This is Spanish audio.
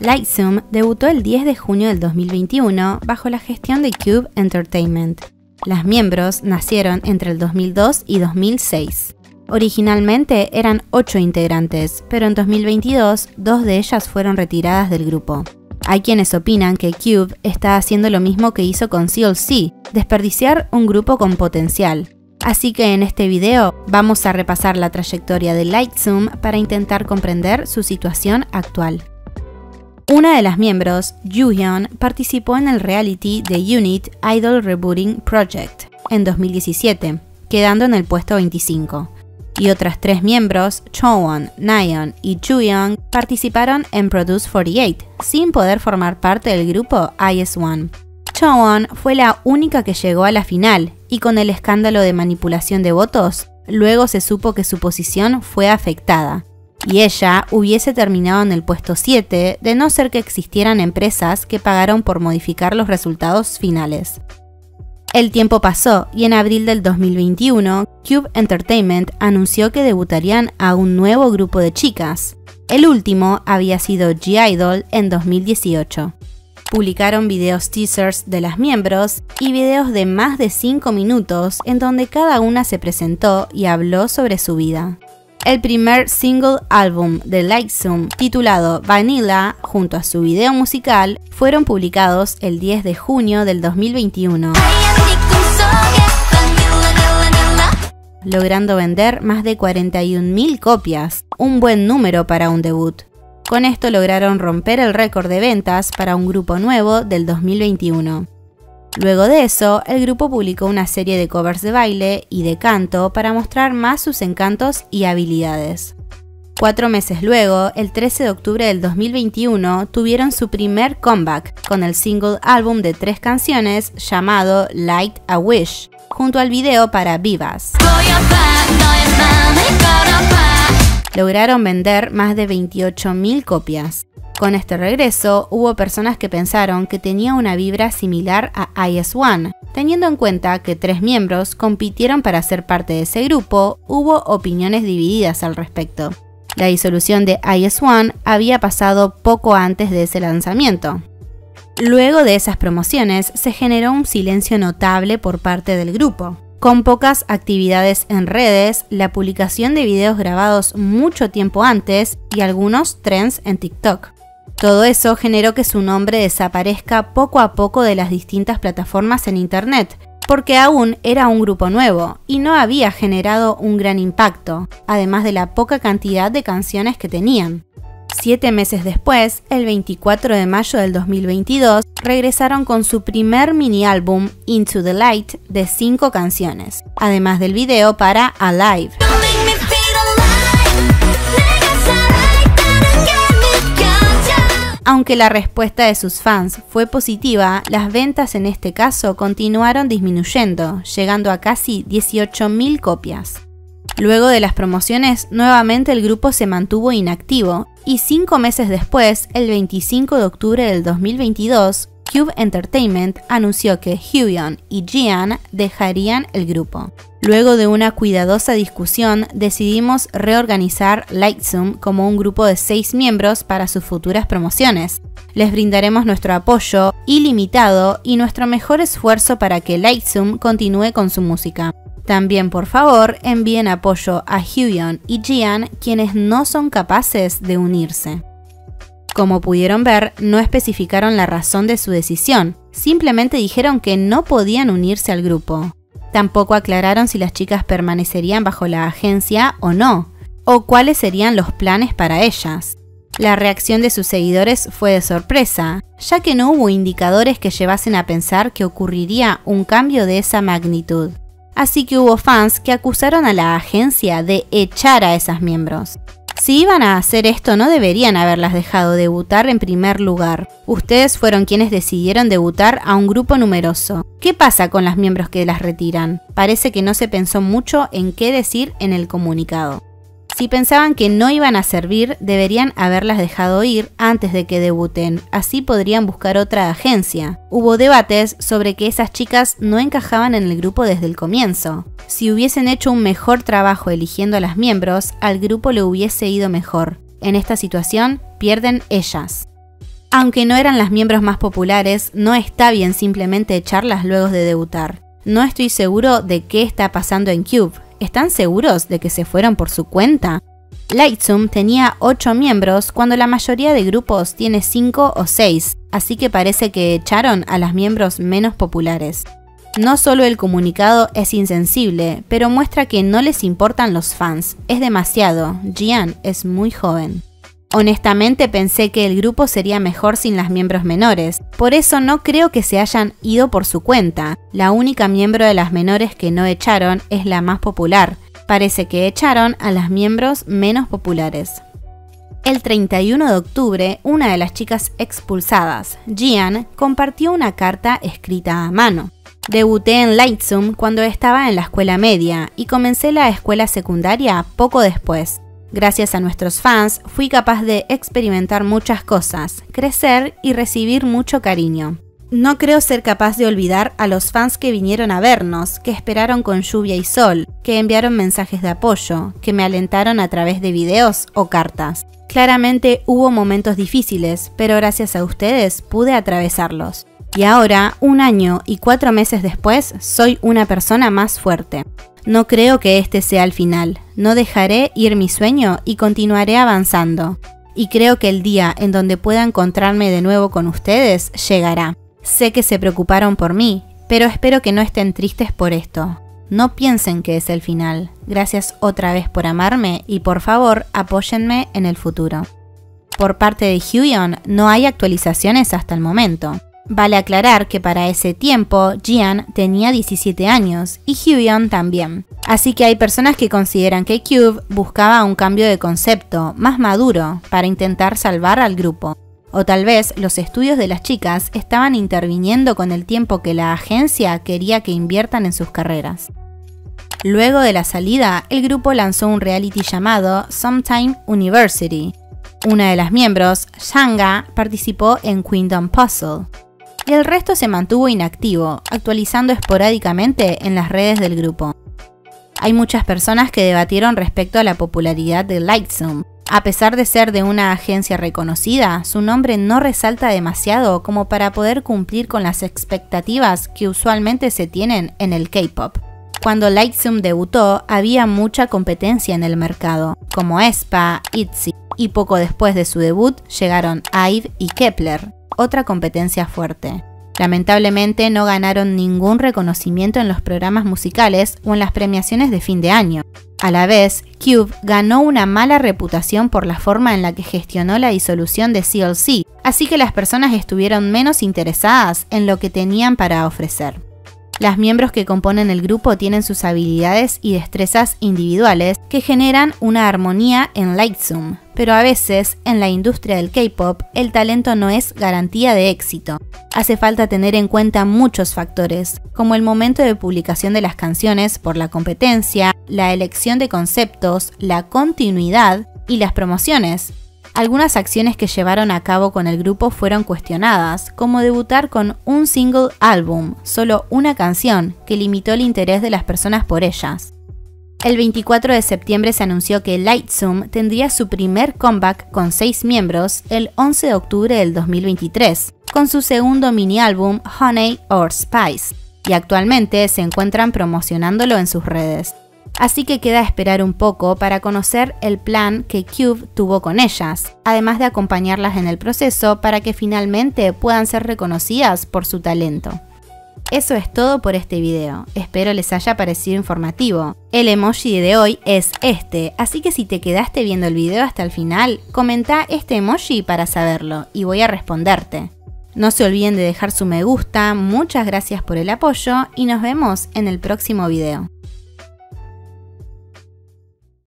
Lightzoom debutó el 10 de junio del 2021 bajo la gestión de Cube Entertainment. Las miembros nacieron entre el 2002 y 2006. Originalmente eran 8 integrantes, pero en 2022 dos de ellas fueron retiradas del grupo. Hay quienes opinan que Cube está haciendo lo mismo que hizo con CLC, desperdiciar un grupo con potencial. Así que en este video vamos a repasar la trayectoria de Lightzoom para intentar comprender su situación actual. Una de las miembros, Hyun, participó en el reality de Unit Idol Rebooting Project en 2017, quedando en el puesto 25. Y otras tres miembros, Chowon, Nayeon y Chuyoung, participaron en Produce 48, sin poder formar parte del grupo IS-1. Chowon fue la única que llegó a la final, y con el escándalo de manipulación de votos, luego se supo que su posición fue afectada, y ella hubiese terminado en el puesto 7 de no ser que existieran empresas que pagaron por modificar los resultados finales. El tiempo pasó y en abril del 2021, Cube Entertainment anunció que debutarían a un nuevo grupo de chicas. El último había sido G-Idol en 2018. Publicaron videos teasers de las miembros y videos de más de 5 minutos en donde cada una se presentó y habló sobre su vida el primer single álbum de Lightzoom titulado Vanilla junto a su video musical fueron publicados el 10 de junio del 2021 logrando vender más de 41.000 copias, un buen número para un debut. Con esto lograron romper el récord de ventas para un grupo nuevo del 2021. Luego de eso, el grupo publicó una serie de covers de baile y de canto para mostrar más sus encantos y habilidades. Cuatro meses luego, el 13 de octubre del 2021, tuvieron su primer comeback con el single álbum de tres canciones llamado Light a Wish, junto al video para Vivas. Lograron vender más de 28.000 copias. Con este regreso, hubo personas que pensaron que tenía una vibra similar a IS-1. Teniendo en cuenta que tres miembros compitieron para ser parte de ese grupo, hubo opiniones divididas al respecto. La disolución de IS-1 había pasado poco antes de ese lanzamiento. Luego de esas promociones, se generó un silencio notable por parte del grupo. Con pocas actividades en redes, la publicación de videos grabados mucho tiempo antes y algunos trends en TikTok. Todo eso generó que su nombre desaparezca poco a poco de las distintas plataformas en Internet, porque aún era un grupo nuevo y no había generado un gran impacto, además de la poca cantidad de canciones que tenían. Siete meses después, el 24 de mayo del 2022, regresaron con su primer mini álbum Into the Light de cinco canciones, además del video para Alive. Aunque la respuesta de sus fans fue positiva, las ventas en este caso continuaron disminuyendo, llegando a casi 18.000 copias. Luego de las promociones, nuevamente el grupo se mantuvo inactivo y cinco meses después, el 25 de octubre del 2022, Cube Entertainment anunció que Hyun y Jian dejarían el grupo. Luego de una cuidadosa discusión, decidimos reorganizar Lightzoom como un grupo de seis miembros para sus futuras promociones. Les brindaremos nuestro apoyo ilimitado y nuestro mejor esfuerzo para que Lightzoom continúe con su música. También, por favor, envíen apoyo a Hyun y Jian, quienes no son capaces de unirse. Como pudieron ver, no especificaron la razón de su decisión, simplemente dijeron que no podían unirse al grupo. Tampoco aclararon si las chicas permanecerían bajo la agencia o no, o cuáles serían los planes para ellas. La reacción de sus seguidores fue de sorpresa, ya que no hubo indicadores que llevasen a pensar que ocurriría un cambio de esa magnitud. Así que hubo fans que acusaron a la agencia de echar a esas miembros. Si iban a hacer esto, no deberían haberlas dejado debutar en primer lugar. Ustedes fueron quienes decidieron debutar a un grupo numeroso. ¿Qué pasa con las miembros que las retiran? Parece que no se pensó mucho en qué decir en el comunicado. Si pensaban que no iban a servir, deberían haberlas dejado ir antes de que debuten, así podrían buscar otra agencia. Hubo debates sobre que esas chicas no encajaban en el grupo desde el comienzo. Si hubiesen hecho un mejor trabajo eligiendo a las miembros, al grupo le hubiese ido mejor. En esta situación, pierden ellas. Aunque no eran las miembros más populares, no está bien simplemente echarlas luego de debutar. No estoy seguro de qué está pasando en Cube. ¿Están seguros de que se fueron por su cuenta? Lightsum tenía 8 miembros cuando la mayoría de grupos tiene 5 o 6, así que parece que echaron a las miembros menos populares. No solo el comunicado es insensible, pero muestra que no les importan los fans. Es demasiado. Gian es muy joven. Honestamente pensé que el grupo sería mejor sin las miembros menores, por eso no creo que se hayan ido por su cuenta. La única miembro de las menores que no echaron es la más popular. Parece que echaron a las miembros menos populares. El 31 de octubre, una de las chicas expulsadas, Gian, compartió una carta escrita a mano. Debuté en Lightsum cuando estaba en la escuela media y comencé la escuela secundaria poco después. Gracias a nuestros fans fui capaz de experimentar muchas cosas, crecer y recibir mucho cariño. No creo ser capaz de olvidar a los fans que vinieron a vernos, que esperaron con lluvia y sol, que enviaron mensajes de apoyo, que me alentaron a través de videos o cartas. Claramente hubo momentos difíciles, pero gracias a ustedes pude atravesarlos. Y ahora, un año y cuatro meses después, soy una persona más fuerte. No creo que este sea el final. No dejaré ir mi sueño y continuaré avanzando. Y creo que el día en donde pueda encontrarme de nuevo con ustedes llegará. Sé que se preocuparon por mí, pero espero que no estén tristes por esto. No piensen que es el final. Gracias otra vez por amarme y por favor apóyenme en el futuro. Por parte de Huion no hay actualizaciones hasta el momento. Vale aclarar que para ese tiempo Jian tenía 17 años y Hyun también. Así que hay personas que consideran que Cube buscaba un cambio de concepto más maduro para intentar salvar al grupo. O tal vez los estudios de las chicas estaban interviniendo con el tiempo que la agencia quería que inviertan en sus carreras. Luego de la salida, el grupo lanzó un reality llamado Sometime University. Una de las miembros, Shanga, participó en Queendom Puzzle y el resto se mantuvo inactivo, actualizando esporádicamente en las redes del grupo. Hay muchas personas que debatieron respecto a la popularidad de Lightsum. A pesar de ser de una agencia reconocida, su nombre no resalta demasiado como para poder cumplir con las expectativas que usualmente se tienen en el K-pop. Cuando Lightsum debutó, había mucha competencia en el mercado, como Espa, ITZY, y poco después de su debut llegaron IVE y Kepler, otra competencia fuerte. Lamentablemente no ganaron ningún reconocimiento en los programas musicales o en las premiaciones de fin de año. A la vez, Cube ganó una mala reputación por la forma en la que gestionó la disolución de CLC, así que las personas estuvieron menos interesadas en lo que tenían para ofrecer. Las miembros que componen el grupo tienen sus habilidades y destrezas individuales que generan una armonía en Lightsum, pero a veces en la industria del K-pop el talento no es garantía de éxito. Hace falta tener en cuenta muchos factores, como el momento de publicación de las canciones por la competencia, la elección de conceptos, la continuidad y las promociones. Algunas acciones que llevaron a cabo con el grupo fueron cuestionadas, como debutar con un single álbum, solo una canción, que limitó el interés de las personas por ellas. El 24 de septiembre se anunció que Lightsum tendría su primer comeback con seis miembros el 11 de octubre del 2023, con su segundo mini álbum Honey or Spice, y actualmente se encuentran promocionándolo en sus redes. Así que queda esperar un poco para conocer el plan que Cube tuvo con ellas, además de acompañarlas en el proceso para que finalmente puedan ser reconocidas por su talento. Eso es todo por este video, espero les haya parecido informativo. El emoji de hoy es este, así que si te quedaste viendo el video hasta el final, comenta este emoji para saberlo y voy a responderte. No se olviden de dejar su me gusta, muchas gracias por el apoyo y nos vemos en el próximo video.